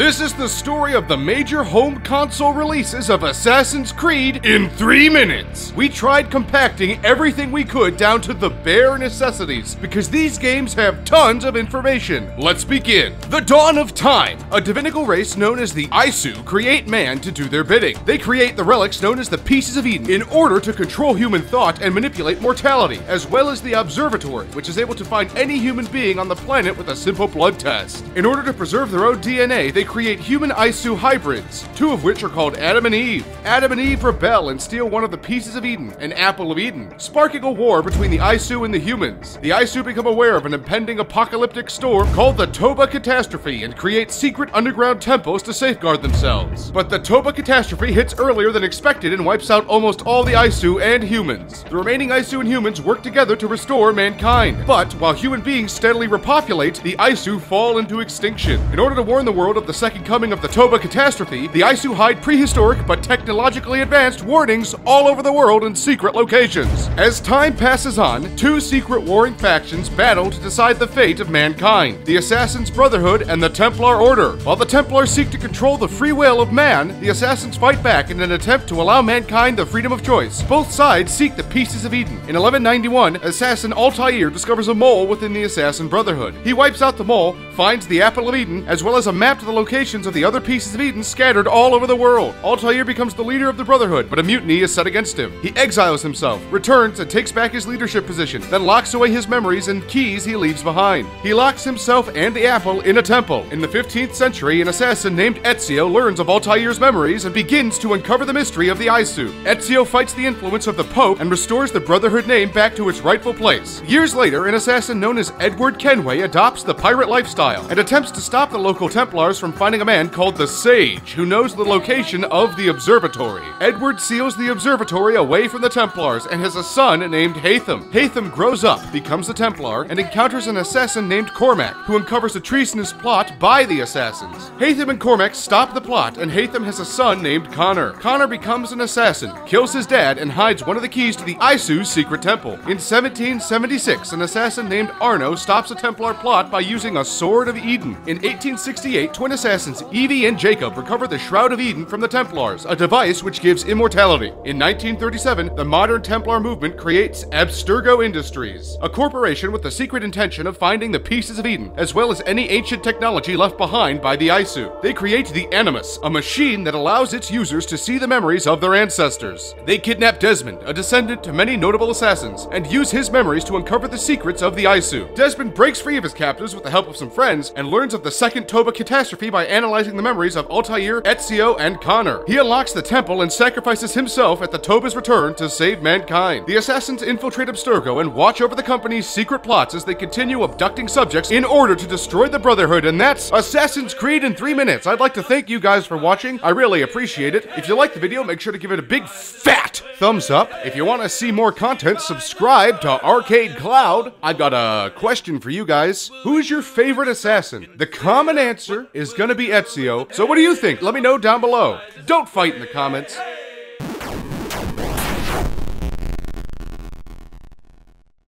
This is the story of the major home console releases of Assassin's Creed in three minutes. We tried compacting everything we could down to the bare necessities because these games have tons of information. Let's begin. The dawn of time. A divinical race known as the Isu create man to do their bidding. They create the relics known as the Pieces of Eden in order to control human thought and manipulate mortality, as well as the Observatory, which is able to find any human being on the planet with a simple blood test. In order to preserve their own DNA, they create human Isu hybrids, two of which are called Adam and Eve. Adam and Eve rebel and steal one of the pieces of Eden, an apple of Eden, sparking a war between the Isu and the humans. The Isu become aware of an impending apocalyptic storm called the Toba Catastrophe and create secret underground temples to safeguard themselves. But the Toba Catastrophe hits earlier than expected and wipes out almost all the Isu and humans. The remaining Isu and humans work together to restore mankind. But while human beings steadily repopulate, the Isu fall into extinction. In order to warn the world of the second coming of the Toba catastrophe, the Isu hide prehistoric but technologically advanced warnings all over the world in secret locations. As time passes on, two secret warring factions battle to decide the fate of mankind the Assassin's Brotherhood and the Templar Order. While the Templars seek to control the free will of man, the Assassins fight back in an attempt to allow mankind the freedom of choice. Both sides seek the pieces of Eden. In 1191, Assassin Altair discovers a mole within the Assassin Brotherhood. He wipes out the mole, finds the Apple of Eden, as well as a map to the locations of the other pieces of Eden scattered all over the world. Altair becomes the leader of the Brotherhood, but a mutiny is set against him. He exiles himself, returns and takes back his leadership position, then locks away his memories and keys he leaves behind. He locks himself and the apple in a temple. In the 15th century, an assassin named Ezio learns of Altair's memories and begins to uncover the mystery of the Isu. Ezio fights the influence of the Pope and restores the Brotherhood name back to its rightful place. Years later, an assassin known as Edward Kenway adopts the pirate lifestyle and attempts to stop the local Templars from finding a man called the Sage, who knows the location of the observatory. Edward seals the observatory away from the Templars and has a son named Haytham. Haytham grows up, becomes a Templar, and encounters an assassin named Cormac, who uncovers a treasonous plot by the assassins. Haytham and Cormac stop the plot, and Haytham has a son named Connor. Connor becomes an assassin, kills his dad, and hides one of the keys to the Isu's secret temple. In 1776, an assassin named Arno stops a Templar plot by using a Sword of Eden. In 1868, twin assassins Evie and Jacob recover the Shroud of Eden from the Templars, a device which gives immortality. In 1937, the modern Templar movement creates Abstergo Industries, a corporation with the secret intention of finding the pieces of Eden, as well as any ancient technology left behind by the Isu. They create the Animus, a machine that allows its users to see the memories of their ancestors. They kidnap Desmond, a descendant to many notable assassins, and use his memories to uncover the secrets of the Isu. Desmond breaks free of his captives with the help of some friends and learns of the second Toba catastrophe by analyzing the memories of Altair, Ezio, and Connor. He unlocks the temple and sacrifices himself at the Toba's return to save mankind. The assassins infiltrate Abstergo and watch over the company's secret plots as they continue abducting subjects in order to destroy the Brotherhood, and that's Assassin's Creed in three minutes. I'd like to thank you guys for watching. I really appreciate it. If you liked the video, make sure to give it a big fat thumbs up. If you want to see more content, subscribe to Arcade Cloud. I've got a question for you guys. Who's your favorite assassin? The common answer is gonna be Ezio. So what do you think? Let me know down below. Don't fight in the comments.